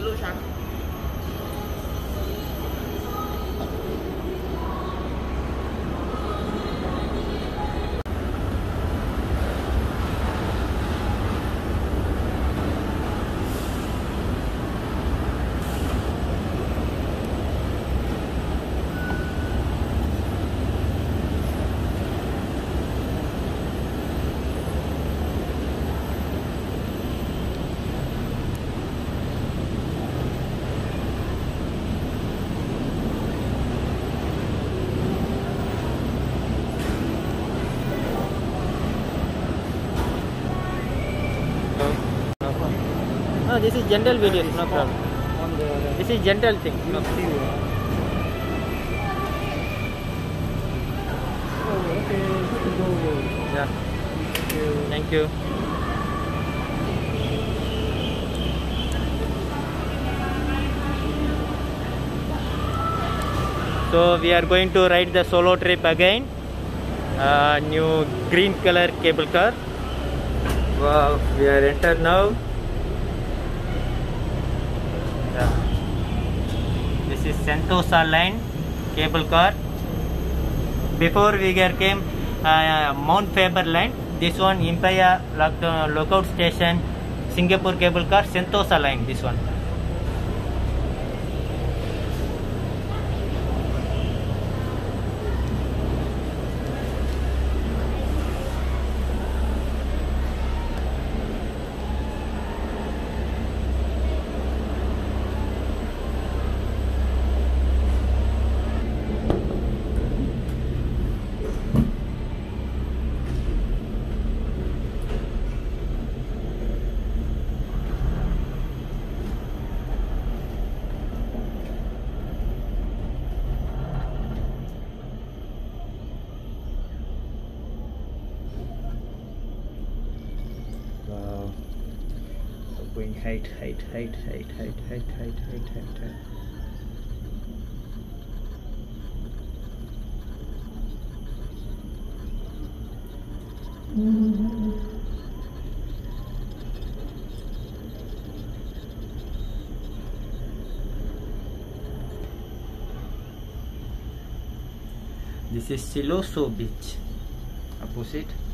路上 this is general video, no problem. This is general thing. No. Yeah. Thank you. Thank you. So we are going to ride the solo trip again. Uh, new green color cable car. Wow, we are enter now. Is Sentosa line cable car. Before we get came uh, Mount Faber line. This one Impaya Lookout Station, Singapore cable car, Sentosa line. This one. Going height, height, height, height, height, height, height, height. This is Siloso Beach. Opposite.